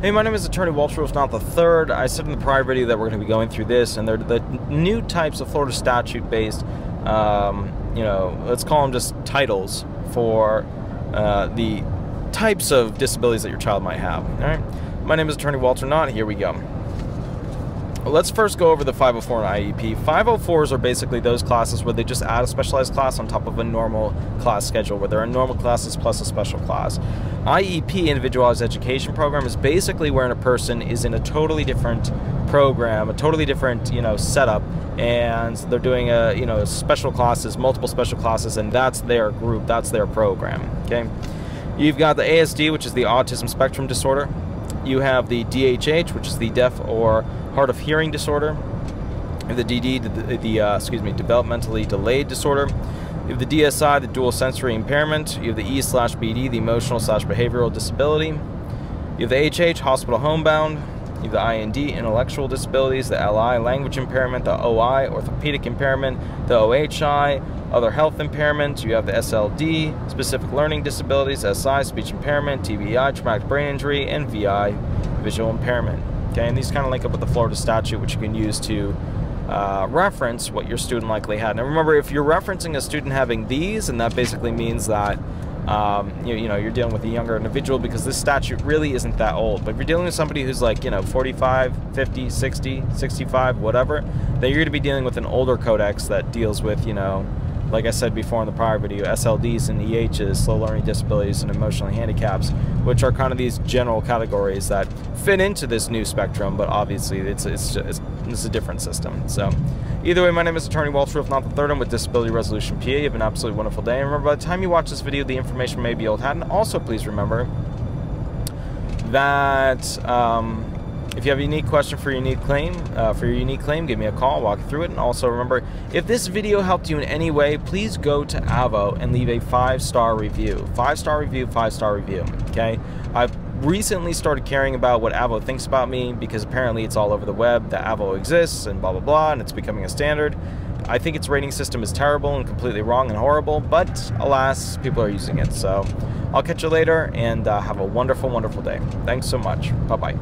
Hey, my name is Attorney Walter Hnot the third. I said in the prior video that we're going to be going through this, and they're the new types of Florida statute-based, um, you know, let's call them just titles for uh, the types of disabilities that your child might have. All right. My name is Attorney Walter Hnot. Here we go. Let's first go over the 504 and IEP. 504s are basically those classes where they just add a specialized class on top of a normal class schedule, where there are normal classes plus a special class. IEP, Individualized Education Program, is basically where a person is in a totally different program, a totally different, you know, setup, and they're doing a, you know, special classes, multiple special classes, and that's their group, that's their program, okay? You've got the ASD, which is the Autism Spectrum Disorder. You have the DHH, which is the Deaf or hard of hearing disorder. The DD, the, the uh, excuse me, developmentally delayed disorder. You have the DSI, the dual sensory impairment. You have the E slash BD, the emotional slash behavioral disability. You have the HH, hospital homebound. The IND, intellectual disabilities, the LI, language impairment, the OI, orthopedic impairment, the OHI, other health impairments. You have the SLD, specific learning disabilities, SI, speech impairment, TBI, traumatic brain injury, and VI, visual impairment. Okay, and these kind of link up with the Florida statute, which you can use to uh, reference what your student likely had. Now remember, if you're referencing a student having these, and that basically means that um, you, you, know you're dealing with a younger individual because this statute really isn't that old. But if you're dealing with somebody who's like you know 45, 50, 60, 65, whatever, then you're going to be dealing with an older codex that deals with you know like I said before in the prior video, SLDs and EHs, slow learning disabilities and emotional handicaps, which are kind of these general categories that fit into this new spectrum, but obviously it's, it's, it's, a different system. So either way, my name is Attorney Walter, if not the third, I'm with Disability Resolution PA. You have an absolutely wonderful day. And remember, by the time you watch this video, the information may be old hat. And also, please remember that um, if you have a unique question for your unique claim, uh, for your unique claim, give me a call, walk through it, and also remember, if this video helped you in any way, please go to Avvo and leave a five-star review. Five-star review, five-star review, okay? I've recently started caring about what Avvo thinks about me because apparently it's all over the web that Avvo exists and blah, blah, blah, and it's becoming a standard. I think its rating system is terrible and completely wrong and horrible, but alas, people are using it. So I'll catch you later and uh, have a wonderful, wonderful day. Thanks so much. Bye-bye.